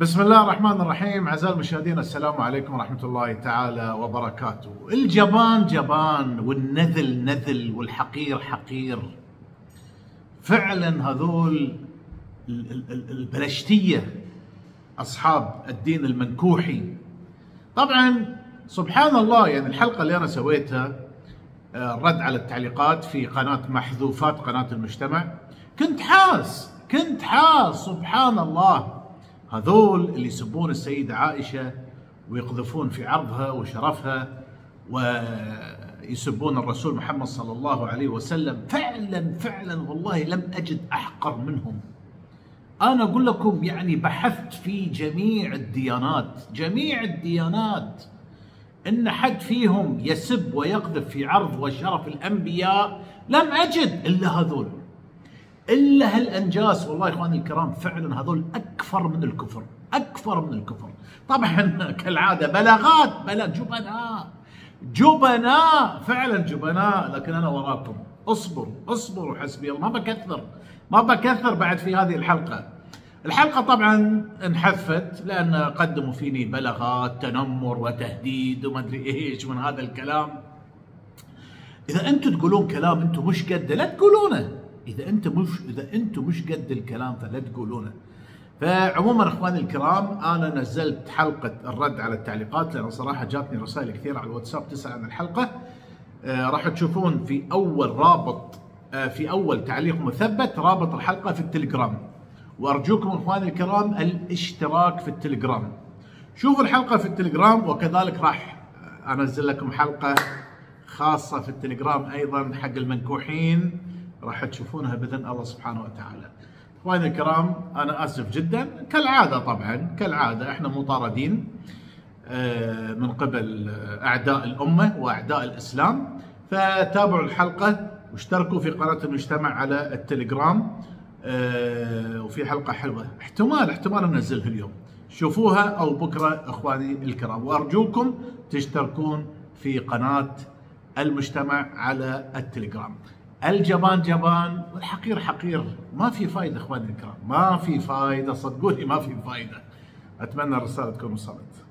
بسم الله الرحمن الرحيم أعزائي المشاهدين السلام عليكم ورحمة الله تعالى وبركاته. الجبان جبان والنذل نذل والحقير حقير. فعلا هذول البلشتية أصحاب الدين المنكوحي. طبعا سبحان الله يعني الحلقة اللي أنا سويتها الرد آه، على التعليقات في قناة محذوفات قناة المجتمع كنت حاس كنت حاس سبحان الله هذول اللي يسبون السيدة عائشة ويقذفون في عرضها وشرفها ويسبون الرسول محمد صلى الله عليه وسلم فعلا فعلا والله لم أجد أحقر منهم. أنا أقول لكم يعني بحثت في جميع الديانات جميع الديانات إن حد فيهم يسب ويقذف في عرض وشرف الأنبياء لم أجد إلا هذول. إلا هالانجاز والله إخواني الكرام فعلا هذول أكثر من الكفر أكثر من الكفر. طبعا كالعادة بلاغات بلا جبناء جبناء فعلا جبناء لكن أنا وراكم. اصبروا اصبروا حسبي الله. ما بكثر ما بكثر بعد في هذه الحلقة. الحلقة طبعا انحذفت لأن قدموا فيني بلاغات تنمر وتهديد وما أدري إيش من هذا الكلام. إذا أنتم تقولون كلام أنتم مش قده لا تقولونه. إذا أنت مش إذا أنتم مش قد الكلام فلا تقولونه. فعموما أخواني الكرام أنا نزلت حلقة الرد على التعليقات لأن صراحة جاتني رسائل كثيرة على الواتساب تسال عن الحلقة. آه راح تشوفون في أول رابط آه في أول تعليق مثبت رابط الحلقة في التليجرام. وأرجوكم أخواني الكرام الاشتراك في التليجرام. شوفوا الحلقة في التليجرام وكذلك راح أنزل لكم حلقة خاصة في التليجرام أيضا حق المنكوحين. راح تشوفونها بإذن الله سبحانه وتعالى. أخواني الكرام أنا آسف جدا. كالعادة طبعا كالعادة إحنا مطاردين آه، من قبل أعداء الأمة وأعداء الإسلام. فتابعوا الحلقة واشتركوا في قناة المجتمع على التليجرام آه، وفي حلقة حلوة. احتمال احتمال أنزلها اليوم. شوفوها أو بكرة أخواني الكرام. وأرجوكم تشتركون في قناة المجتمع على التليجرام. الجبان جبان والحقير حقير. ما في فايدة أخواني الكرام. ما في فايدة صدقوني ما في فايدة. أتمنى الرسالة تكون وصلت.